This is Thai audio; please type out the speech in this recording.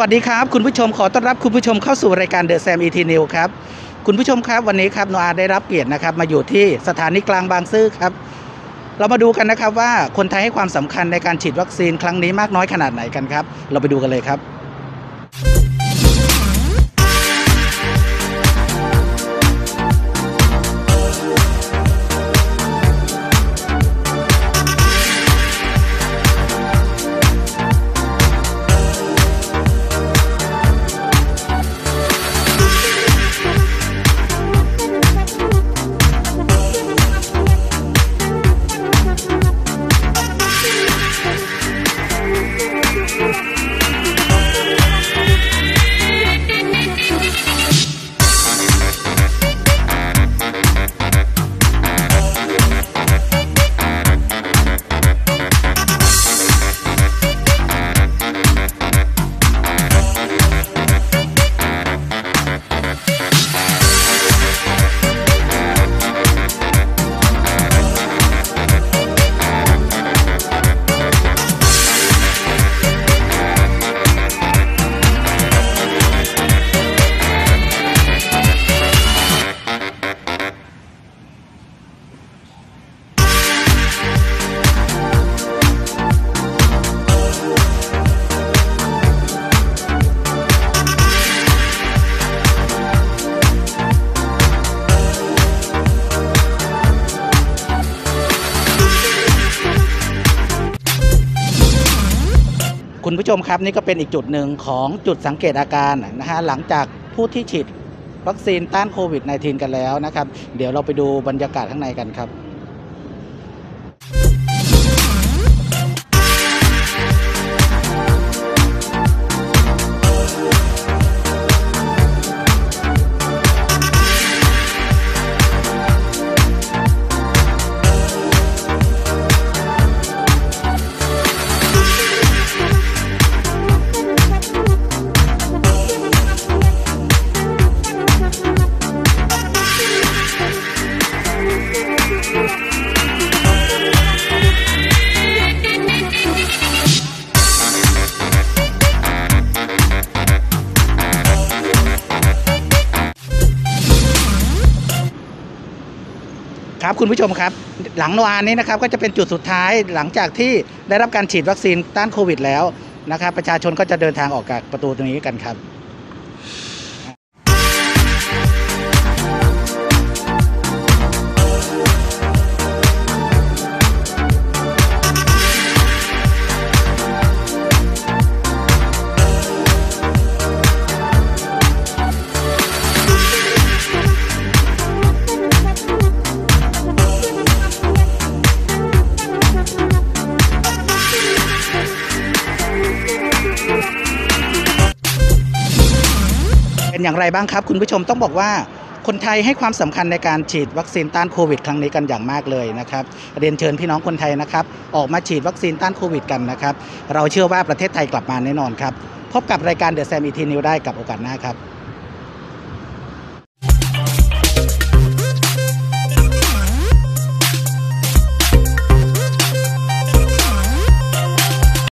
วัสดีครับ คุณผู้ชมขอต้อนรับคุณผู้ชมเข้าสู่รายการเดอะแซมอีทีนิวครับ คุณผู้ชมครับวันนี้ครับโนอาได้รับเกียรตินะครับ มาอยู่ที่สถานีกลางบางซื่อครับ เรามาดูกันนะครับว่าคนไทยให้ความสำคัญในการฉีดวัคซีนครั้งนี้มากน้อยขนาดไหนกันครับ เราไปดูกันเลยครับ คุณผู้ชมครับนี่ก็เป็นอีกจุดหนึ่งของจุดสังเกตอาการนะฮะหลังจากผู้ที่ฉีดวัคซีนต้านโควิด -19 กันแล้วนะครับ เดี๋ยวเราไปดูบรรยากาศข้างในกันครับ ครับคุณผู้ชมครับ หลังวานนี้นะครับก็จะเป็นจุดสุดท้ายหลังจากที่ได้รับการฉีดวัคซีนต้านโควิดแล้วนะครับประชาชนก็จะเดินทางออกจากประตูตรงนี้กันครับ เป็นอย่างไรบ้างครับ คุณผู้ชมต้องบอกว่าคนไทยให้ความสำคัญในการฉีดวัคซีนต้านโควิด ครั้งนี้กันอย่างมากเลยนะครับเรียนเชิญพี่น้องคนไทยนะครับ ออกมาฉีดวัคซีนต้านโควิดกันนะครับ เราเชื่อว่าประเทศไทยกลับมาแน่นอนครับ พบกับรายการเดอะแซมอีทีนิวได้กับโอกาสหน้าครับ